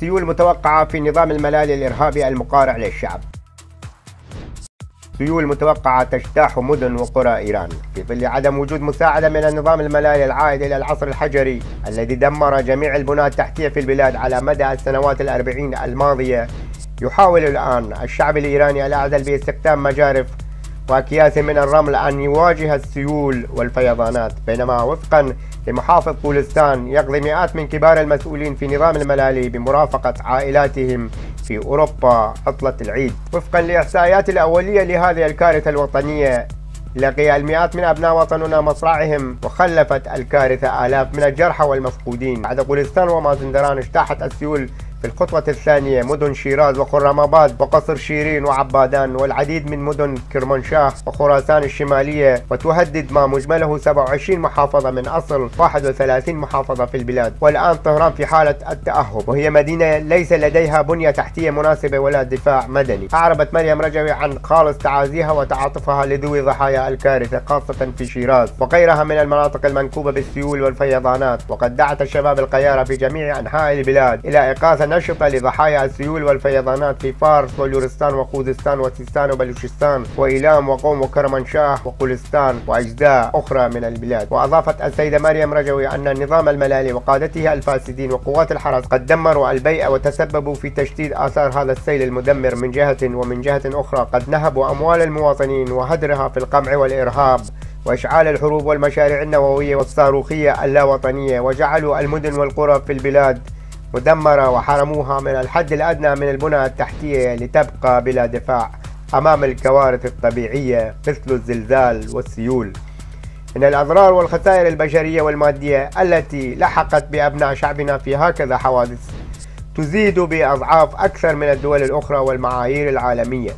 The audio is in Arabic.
سيول متوقعة في نظام الملالي الإرهابي المقارع للشعب. سيول متوقعة تجتاح مدن وقرى إيران. في ظل عدم وجود مساعدة من النظام الملالي العائد إلى العصر الحجري الذي دمر جميع البنى التحتية في البلاد على مدى السنوات الأربعين الماضية يحاول الآن الشعب الإيراني الأعزل باستخدام مجارف وأكياس من الرمل أن يواجه السيول والفيضانات بينما وفقا لمحافظ بولستان يقضي مئات من كبار المسؤولين في نظام الملالي بمرافقة عائلاتهم في أوروبا عطلة العيد. وفقا لإحصائيات الأولية لهذه الكارثة الوطنية لقي المئات من أبناء وطننا مصرعهم وخلفت الكارثة آلاف من الجرحى والمفقودين. بعد بولستان ومازندران اجتاحت السيول في الخطوة الثانية مدن شيراز وخرماباد وقصر شيرين وعبادان والعديد من مدن كرمانشاه وخراسان الشمالية وتهدد ما مجمله 27 محافظة من أصل 31 محافظة في البلاد. والآن طهران في حالة التأهب وهي مدينة ليس لديها بنية تحتية مناسبة ولا دفاع مدني. أعربت مريم رجوي عن خالص تعازيها وتعاطفها لذوي ضحايا الكارثة خاصة في شيراز وغيرها من المناطق المنكوبة بالسيول والفيضانات. وقد دعت الشباب الغيارى في جميع أنحاء البلاد إلى إيقاد نشط لضحايا السيول والفيضانات في فارس ولورستان وخوزستان وسيستان وبلوشستان وإيلام وقوم وكرمانشاه وگلستان وأجزاء أخرى من البلاد. وأضافت السيدة مريم رجوي أن النظام الملالي وقادته الفاسدين وقوات الحرس قد دمروا البيئة وتسببوا في تشديد آثار هذا السيل المدمر من جهة ومن جهة أخرى. قد نهبوا أموال المواطنين وهدرها في القمع والإرهاب وإشعال الحروب والمشاريع النووية والصاروخية اللاوطنية وجعلوا المدن والقرى في البلاد مدمرة وحرموها من الحد الأدنى من البنى التحتية لتبقى بلا دفاع أمام الكوارث الطبيعية مثل الزلزال والسيول. من الأضرار والخسائر البشرية والمادية التي لحقت بأبناء شعبنا في هكذا حوادث تزيد بأضعاف أكثر من الدول الأخرى والمعايير العالمية.